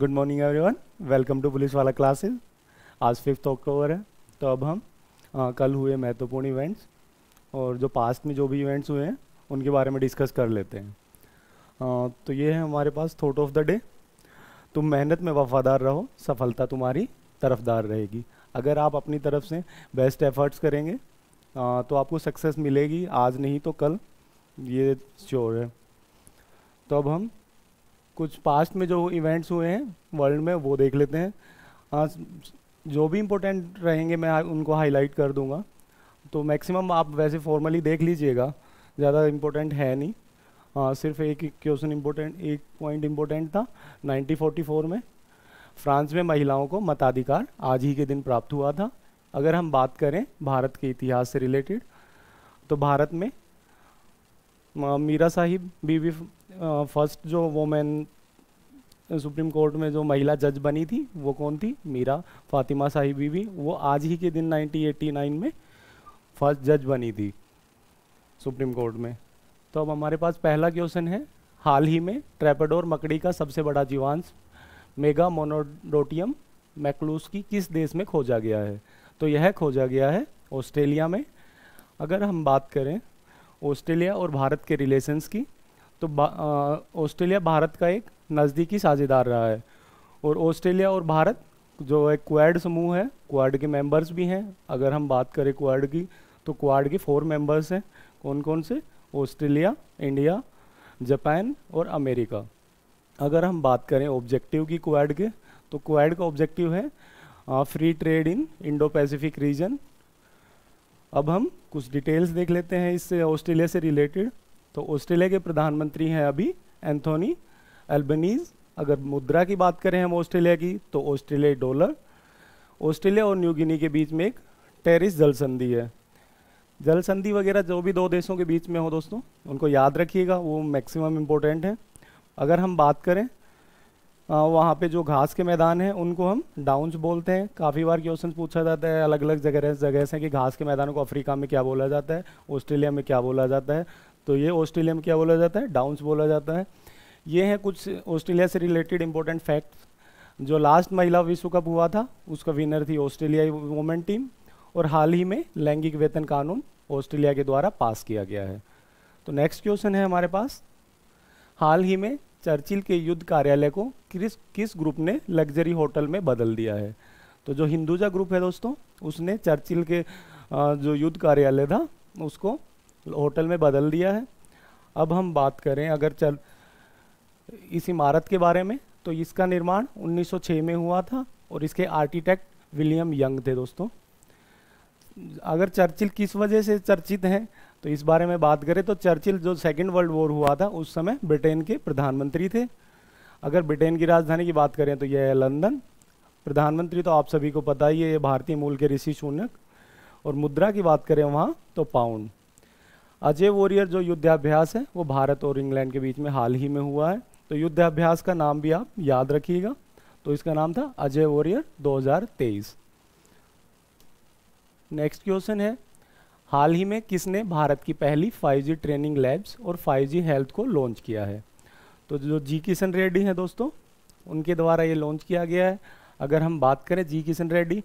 Good morning everyone welcome to police वाला classes आज fifth October है तो अब हम आ, कल हुए महत्वपूर्ण इवेंट्स और जो पास्ट में जो भी इवेंट्स हुए हैं उनके बारे में डिस्कस कर लेते हैं। आ, तो ये है हमारे पास थॉट ऑफ़ द डे तुम मेहनत में वफादार रहो सफलता तुम्हारी तरफदार रहेगी। अगर आप अपनी तरफ़ से बेस्ट एफर्ट्स करेंगे आ, तो आपको सक्सेस मिलेगी। आज नहीं तो कल। ये श्योर है। तो अब हम कुछ पास्ट में जो इवेंट्स हुए हैं वर्ल्ड में वो देख लेते हैं। आज जो भी इम्पोर्टेंट रहेंगे मैं उनको हाईलाइट कर दूँगा। तो मैक्सिमम आप वैसे फॉर्मली देख लीजिएगा ज़्यादा इम्पोर्टेंट है नहीं। आ, सिर्फ़ एक क्वेश्चन इम्पोर्टेंट एक पॉइंट इम्पोर्टेंट था 1944 में। फ्रांस में महिलाओं को मताधिकार आज ही के दिन प्राप्त हुआ था। अगर हम बात करें भारत के इतिहास से रिलेटेड तो भारत में मीरा साहिब बीबी फ़र्स्ट जो वोमेन सुप्रीम कोर्ट में जो महिला जज बनी थी, वो कौन थी? मीरा फातिमा साहिब बीबी वो आज ही के दिन 1989 में फ़र्स्ट जज बनी थी सुप्रीम कोर्ट में। तो अब हमारे पास पहला क्वेश्चन है, हाल ही में ट्रेपडोर मकड़ी का सबसे बड़ा जीवांश, मेगा मोनोडोटियम मैक्लूस की किस देश में खोजा गया है? तो यह खोजा गया है ऑस्ट्रेलिया में। अगर हम बात करें ऑस्ट्रेलिया और भारत के रिलेशंस की तो ऑस्ट्रेलिया भारत का एक नज़दीकी साझेदार रहा है। और ऑस्ट्रेलिया और भारत जो एक क्वाड समूह है, क्वाड के मेंबर्स भी हैं। अगर हम बात करें क्वाड की तो क्वाड के फोर मेंबर्स हैं। कौन कौन से? ऑस्ट्रेलिया, इंडिया, जापान और अमेरिका। अगर हम बात करें ऑब्जेक्टिव की क्वाड के तो क्वाड का ऑब्जेक्टिव है free trade in Indo Pacific region. अब हम कुछ डिटेल्स देख लेते हैं इससे, ऑस्ट्रेलिया से रिलेटेड। तो ऑस्ट्रेलिया के प्रधानमंत्री हैं अभी एंथोनी एल्बनीज अगर मुद्रा की बात करें हम ऑस्ट्रेलिया की तो ऑस्ट्रेलिया डॉलर। ऑस्ट्रेलिया और न्यू गिनी के बीच में एक टेरिस जल संधि है। जल संधि वगैरह जो भी दो देशों के बीच में हो दोस्तों, उनको याद रखिएगा, वो मैक्सिमम इम्पोर्टेंट है। अगर हम बात करें वहाँ पे जो घास के मैदान हैं, उनको हम डाउन्स बोलते हैं। काफ़ी बार क्वेश्चन पूछा जाता है अलग अलग जगह जगह से कि घास के मैदानों को अफ्रीका में क्या बोला जाता है, ऑस्ट्रेलिया में क्या बोला जाता है। तो ये ऑस्ट्रेलिया में क्या बोला जाता है? डाउन्स बोला जाता है। ये हैं कुछ ऑस्ट्रेलिया से रिलेटेड इंपॉर्टेंट फैक्ट्स जो लास्ट महिला विश्व कप हुआ था, उसका विनर थी ऑस्ट्रेलियाई वुमेन टीम और हाल ही में लैंगिक वेतन कानून ऑस्ट्रेलिया के द्वारा पास किया गया है। तो नेक्स्ट क्वेश्चन है हमारे पास। हाल ही में चर्चिल के युद्ध कार्यालय को किस किस ग्रुप ने लग्जरी होटल में बदल दिया है? तो जो हिंदुजा ग्रुप है दोस्तों, उसने चर्चिल के जो युद्ध कार्यालय था, उसको होटल में बदल दिया है। अब हम बात करें अगर चल, इस इमारत के बारे में तो इसका निर्माण 1906 में हुआ था और इसके आर्किटेक्ट विलियम यंग थे दोस्तों। अगर चर्चिल किस वजह से चर्चित हैं तो इस बारे में बात करें तो चर्चिल जो सेकेंड वर्ल्ड वॉर हुआ था, उस समय ब्रिटेन के प्रधानमंत्री थे। अगर ब्रिटेन की राजधानी की बात करें तो यह है लंदन। प्रधानमंत्री तो आप सभी को पता ही है, ये भारतीय मूल के ऋषि शून्यक और मुद्रा की बात करें वहाँ तो पाउंड। अजय वॉरियर जो युद्धाभ्यास है, वो भारत और इंग्लैंड के बीच में हाल ही में हुआ है। तो युद्धाभ्यास का नाम भी आप याद रखिएगा। तो इसका नाम था अजय वॉरियर 2023 नेक्स्ट क्वेश्चन है, हाल ही में किसने भारत की पहली 5G ट्रेनिंग लैब्स और 5G हेल्थ को लॉन्च किया है? तो जो जी किशन रेड्डी हैं दोस्तों, उनके द्वारा ये लॉन्च किया गया है। अगर हम बात करें जी किशन रेड्डी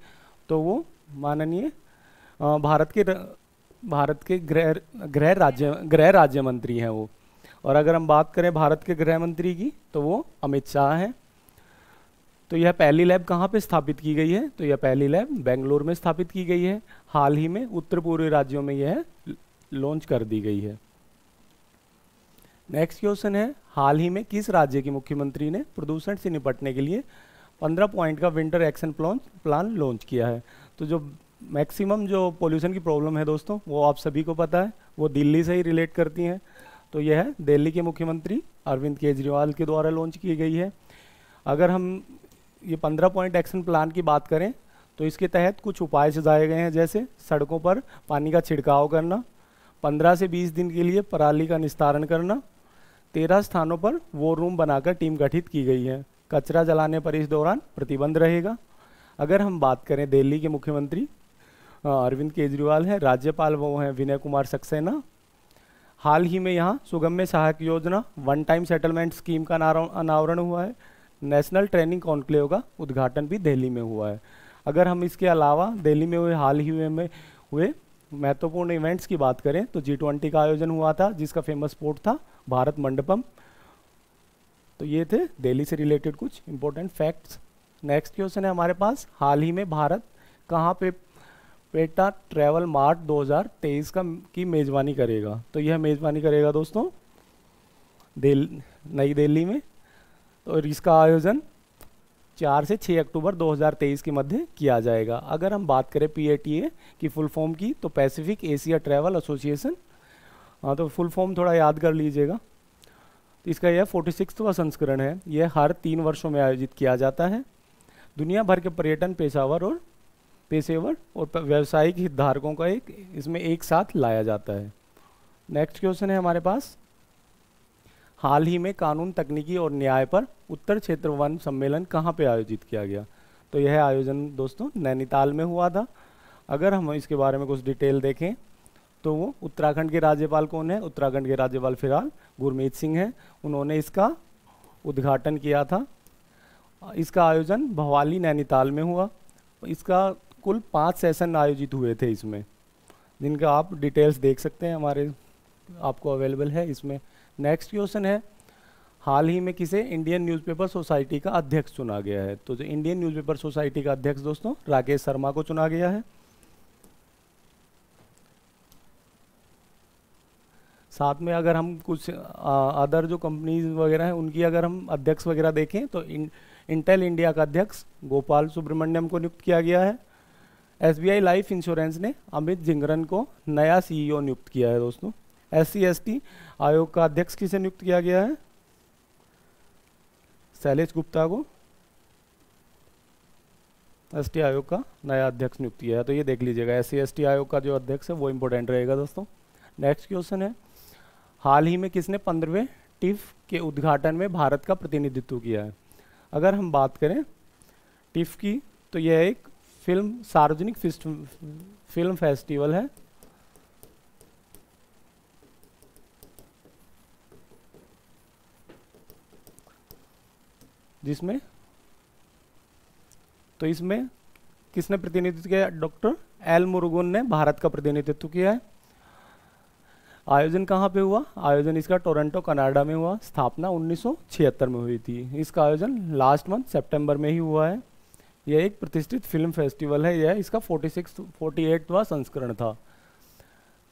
तो वो माननीय भारत के भारत के गृह गृह राज्य गृह राज्य मंत्री हैं वो। और अगर हम बात करें भारत के गृह मंत्री की तो वो अमित शाह हैं। तो यह पहली लैब कहाँ पे स्थापित की गई है? तो यह पहली लैब बेंगलोर में स्थापित की गई है। हाल ही में उत्तर पूर्वी राज्यों में यह लॉन्च कर दी गई है। नेक्स्ट क्वेश्चन है, हाल ही में किस राज्य के मुख्यमंत्री ने प्रदूषण से निपटने के लिए 15 पॉइंट का winter action plan plan launch किया है? तो जो मैक्सिमम जो पोल्यूशन की प्रॉब्लम है दोस्तों, वो आप सभी को पता है, वो दिल्ली से ही रिलेट करती हैं। तो यह है, दिल्ली के मुख्यमंत्री अरविंद केजरीवाल के द्वारा लॉन्च की गई है। अगर हम ये पंद्रह पॉइंट एक्शन प्लान की बात करें तो इसके तहत कुछ उपाय सुझाए गए हैं, जैसे सड़कों पर पानी का छिड़काव करना, पंद्रह से बीस दिन के लिए पराली का निस्तारण करना, तेरह स्थानों पर वो रूम बनाकर टीम गठित की गई है। कचरा जलाने पर इस दौरान प्रतिबंध रहेगा। अगर हम बात करें दिल्ली के मुख्यमंत्री अरविंद केजरीवाल हैं, राज्यपाल वो हैं विनय कुमार सक्सेना। हाल ही में यहाँ सुगम्य सहायक योजना वन टाइम सेटलमेंट स्कीम का अनावरण हुआ है। नेशनल ट्रेनिंग कॉन्क्लेव का उद्घाटन भी दिल्ली में हुआ है। अगर हम इसके अलावा दिल्ली में हुए, हाल ही में हुए महत्वपूर्ण इवेंट्स की बात करें तो जी ट्वेंटी का आयोजन हुआ था, जिसका फ़ेमस स्पोर्ट था, भारत मंडपम। तो ये थे दिल्ली से रिलेटेड कुछ इंपॉर्टेंट फैक्ट्स नेक्स्ट क्वेश्चन है हमारे पास, हाल ही में भारत कहाँ पे पेटा ट्रैवल मार्ट 2023 का की मेज़बानी करेगा। तो यह मेज़बानी करेगा दोस्तों, दिल, नई दिल्ली में। तो इसका आयोजन चार से छः अक्टूबर 2023 के मध्य किया जाएगा। अगर हम बात करें पीएटीए की फुल फॉर्म की तो पैसिफिक एशिया ट्रैवल एसोसिएशन हाँ तो फुल फॉर्म थोड़ा याद कर लीजिएगा। तो इसका यह फोर्टी सिक्सवा संस्करण है। यह हर तीन वर्षों में आयोजित किया जाता है। दुनिया भर के पर्यटन पेशावर और पेशेवर और व्यावसायिक हितधारकों का एक, इसमें एक साथ लाया जाता है। नेक्स्ट क्वेश्चन है हमारे पास। हाल ही में कानून, तकनीकी और न्याय पर उत्तर क्षेत्र वन सम्मेलन कहाँ पे आयोजित किया गया? तो यह आयोजन दोस्तों नैनीताल में हुआ था। अगर हम इसके बारे में कुछ डिटेल देखें तो वो उत्तराखंड के राज्यपाल कौन है? उत्तराखंड के राज्यपाल फ़िलहाल गुरमीत सिंह हैं। उन्होंने इसका उद्घाटन किया था। इसका आयोजन भवाली, नैनीताल में हुआ। इसका कुल पाँच सेशन आयोजित हुए थे इसमें। जिनका आप डिटेल्स देख सकते हैं, हमारे आपको अवेलेबल है इसमें। नेक्स्ट क्वेश्चन है, हाल ही में किसे इंडियन न्यूज़पेपर सोसाइटी का अध्यक्ष चुना गया है? तो जो इंडियन न्यूज़पेपर सोसाइटी का अध्यक्ष दोस्तों, राकेश शर्मा को चुना गया है। साथ में अगर हम कुछ अदर जो कंपनीज़ वगैरह हैं, उनकी अगर हम अध्यक्ष वगैरह देखें तो इंटेल इंडिया का अध्यक्ष गोपाल सुब्रमण्यम को नियुक्त किया गया है। SBI लाइफ इंश्योरेंस ने अमित जिंगरन को नया सीईओ नियुक्त किया है दोस्तों। एस सी आयोग का अध्यक्ष किसे नियुक्त किया गया है? शैलेश गुप्ता को। एस आयोग का नया अध्यक्ष नियुक्त किया है। तो ये देख लीजिएगा एस सी आयोग का जो अध्यक्ष है, वो इंपॉर्टेंट रहेगा दोस्तों। नेक्स्ट क्वेश्चन है, हाल ही में किसने पंद्रहवें टिफ के उद्घाटन में भारत का प्रतिनिधित्व किया है? अगर हम बात करें टिफ की तो यह एक फ़िल्म, सार्वजनिक फ़िल्म फेस्टिवल है। जिसमें तो इसमें किसने प्रतिनिधित्व किया? डॉक्टर एल मुरुगन ने भारत का प्रतिनिधित्व किया है। आयोजन कहाँ पे हुआ? आयोजन इसका टोरंटो, कनाडा में हुआ। स्थापना 1976 में हुई थी। इसका आयोजन लास्ट मंथ सितंबर में ही हुआ है। यह एक प्रतिष्ठित फ़िल्म फेस्टिवल है, यह इसका 46 48वां संस्करण था।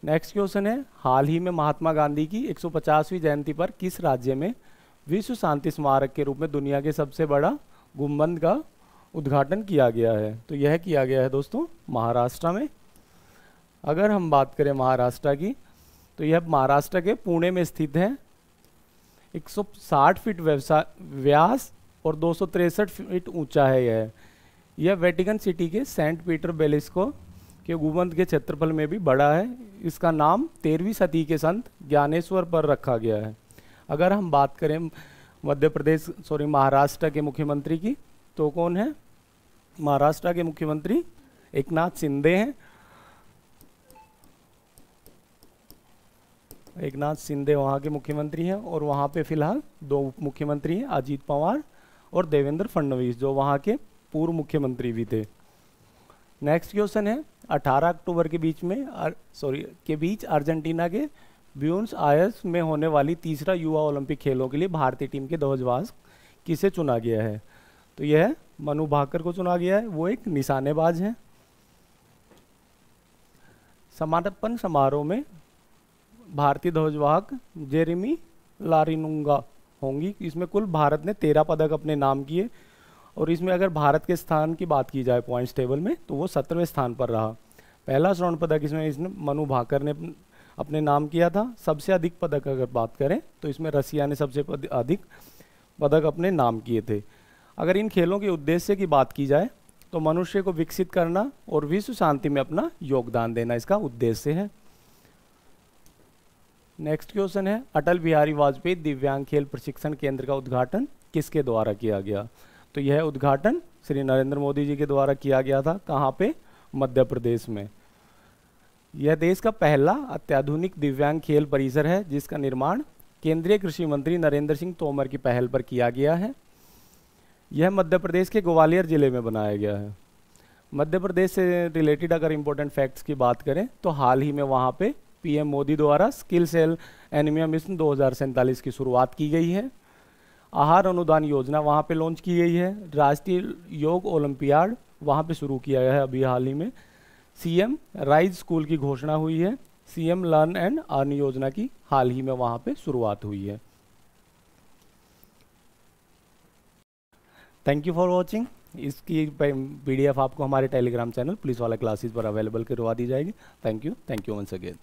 नेक्स्ट क्वेश्चन है, हाल ही में महात्मा गांधी की 150वीं जयंती पर किस राज्य में विश्व शांति स्मारक के रूप में दुनिया के सबसे बड़ा गुंबद का उद्घाटन किया गया है? तो यह किया गया है दोस्तों, महाराष्ट्र में। अगर हम बात करें महाराष्ट्र की तो यह महाराष्ट्र के पुणे में स्थित है। 160 फीट व्यास और दो फीट ऊँचा है यह। यह वेटिकन सिटी के सेंट पीटर बेलिस्को के गुबंद के क्षेत्रफल में भी बड़ा है। इसका नाम तेरहवीं सदी के संत ज्ञानेश्वर पर रखा गया है। अगर हम बात करें मध्य प्रदेश सॉरी महाराष्ट्र के मुख्यमंत्री की तो कौन है? महाराष्ट्र के मुख्यमंत्री एक नाथ शिंदे हैं। एक नाथ शिंदे वहाँ के मुख्यमंत्री हैं और वहाँ पे फ़िलहाल दो उप मुख्यमंत्री हैं, अजीत पवार और देवेंद्र फडणवीस, जो वहाँ के पूर्व मुख्यमंत्री भी थे। नेक्स्ट क्वेश्चन है 18 अक्टूबर के बीच में सॉरी के बीच अर्जेंटीना के ब्यून्स आयर्स में होने वाली तीसरा युवा ओलंपिक खेलों के लिए भारतीय टीम के ध्वजवाज किसे चुना गया है? तो यह मनु भाकर को चुना गया है, वो एक निशानेबाज हैं। समापन समारोह में भारतीय ध्वजवाहक जेरेमी लारिनुंगा होंगी। इसमें कुल भारत ने तेरह पदक अपने नाम किए और इसमें अगर भारत के स्थान की बात की जाए पॉइंट्स टेबल में तो वो सत्रहवें स्थान पर रहा। पहला स्वर्ण पदक इसमें इसने मनु भाकर ने अपने नाम किया था। सबसे अधिक पदक अगर बात करें तो इसमें रसिया ने सबसे अधिक पदक अपने नाम किए थे। अगर इन खेलों के उद्देश्य की बात की जाए तो मनुष्य को विकसित करना और विश्व शांति में अपना योगदान देना इसका उद्देश्य है। नेक्स्ट क्वेश्चन है, अटल बिहारी वाजपेयी दिव्यांग खेल प्रशिक्षण केंद्र का उद्घाटन किसके द्वारा किया गया? तो यह उद्घाटन श्री नरेंद्र मोदी जी के द्वारा किया गया था कहाँ पे? मध्य प्रदेश में। यह देश का पहला अत्याधुनिक दिव्यांग खेल परिसर है, जिसका निर्माण केंद्रीय कृषि मंत्री नरेंद्र सिंह तोमर की पहल पर किया गया है। यह मध्य प्रदेश के ग्वालियर ज़िले में बनाया गया है। मध्य प्रदेश से रिलेटेड अगर इम्पोर्टेंट फैक्ट्स की बात करें तो हाल ही में वहाँ पे पीएम मोदी द्वारा स्किल सेल एनिमिया मिशन दो हज़ार सैंतालीस की शुरुआत की गई है। आहार अनुदान योजना वहाँ पे लॉन्च की गई है। राष्ट्रीय योग ओलंपियाड वहाँ पे शुरू किया गया है अभी हाल ही में। सीएम राइज स्कूल की घोषणा हुई है। सीएम लर्न एंड अर्न योजना की हाल ही में वहाँ पे शुरुआत हुई है। थैंक यू फॉर वॉचिंग इसकी पीडीएफ आपको हमारे टेलीग्राम चैनल पुलिस वाला क्लासेस पर अवेलेबल करवा दी जाएगी। Thank you thank you once again